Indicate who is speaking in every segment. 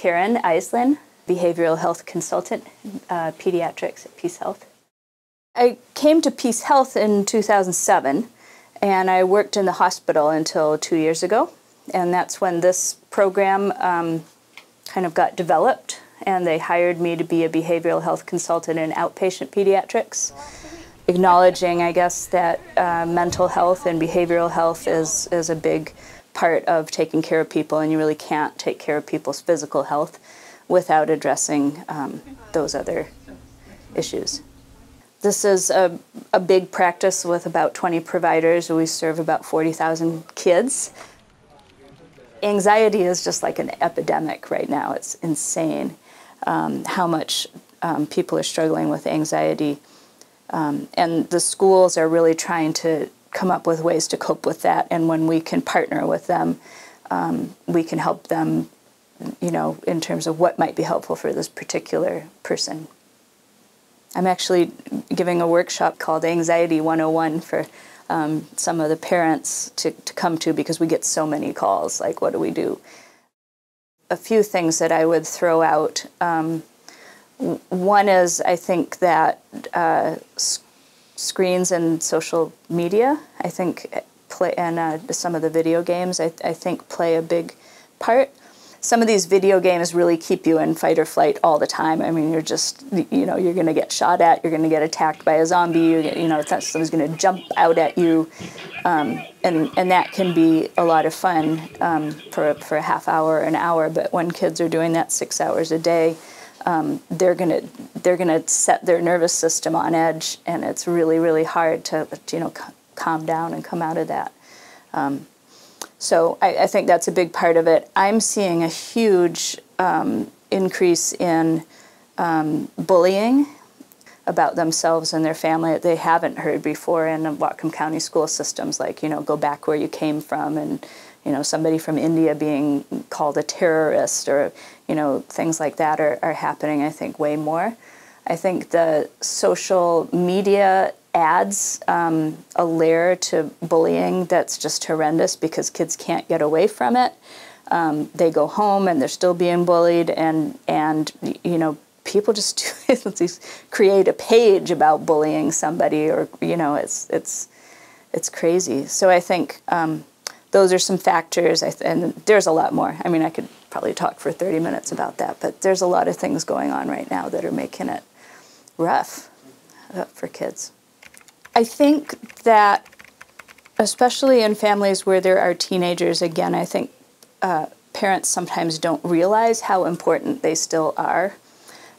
Speaker 1: Karen Aislinn, behavioral health consultant, uh, pediatrics at Peace Health. I came to Peace Health in 2007 and I worked in the hospital until two years ago. And that's when this program um, kind of got developed and they hired me to be a behavioral health consultant in outpatient pediatrics, acknowledging, I guess, that uh, mental health and behavioral health is, is a big part of taking care of people, and you really can't take care of people's physical health without addressing um, those other issues. This is a, a big practice with about 20 providers. We serve about 40,000 kids. Anxiety is just like an epidemic right now. It's insane um, how much um, people are struggling with anxiety. Um, and the schools are really trying to come up with ways to cope with that. And when we can partner with them, um, we can help them, you know, in terms of what might be helpful for this particular person. I'm actually giving a workshop called Anxiety 101 for um, some of the parents to, to come to because we get so many calls. Like, what do we do? A few things that I would throw out. Um, one is I think that uh, screens and social media, I think, play and uh, some of the video games, I, I think, play a big part. Some of these video games really keep you in fight or flight all the time. I mean, you're just, you know, you're going to get shot at, you're going to get attacked by a zombie, you you know, someone's going to jump out at you, um, and and that can be a lot of fun um, for for a half hour, an hour. But when kids are doing that six hours a day, um, they're gonna they're gonna set their nervous system on edge, and it's really really hard to you know calm down and come out of that. Um, so I, I, think that's a big part of it. I'm seeing a huge um, increase in um, bullying about themselves and their family that they haven't heard before in Whatcom County school systems, like you know go back where you came from and you know, somebody from India being called a terrorist or, you know, things like that are, are happening, I think, way more. I think the social media adds um, a layer to bullying that's just horrendous because kids can't get away from it. Um, they go home and they're still being bullied, and and you know people just create a page about bullying somebody, or you know it's it's it's crazy. So I think um, those are some factors, and there's a lot more. I mean, I could probably talk for 30 minutes about that, but there's a lot of things going on right now that are making it rough uh, for kids. I think that, especially in families where there are teenagers, again, I think uh, parents sometimes don't realize how important they still are.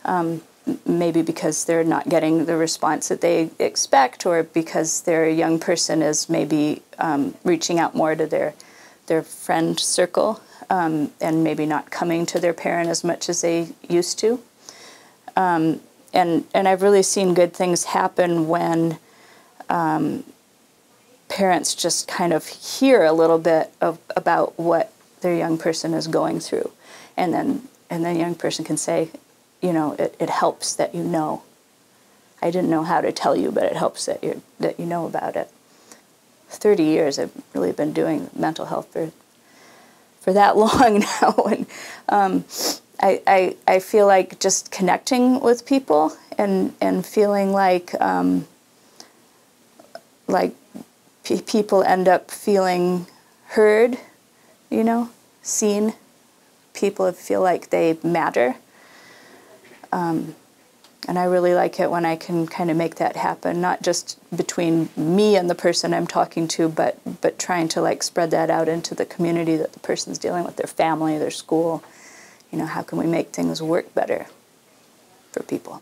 Speaker 1: Um, maybe because they're not getting the response that they expect or because their young person is maybe um, reaching out more to their their friend circle um, and maybe not coming to their parent as much as they used to. Um, and and I've really seen good things happen when um, parents just kind of hear a little bit of about what their young person is going through, and then and then young person can say, you know, it, it helps that you know. I didn't know how to tell you, but it helps that you that you know about it. Thirty years I've really been doing mental health for for that long now, and um, I, I I feel like just connecting with people and and feeling like um, like pe people end up feeling heard, you know, seen. People feel like they matter um, and I really like it when I can kind of make that happen, not just between me and the person I'm talking to, but but trying to like spread that out into the community that the person's dealing with, their family, their school. You know, how can we make things work better for people?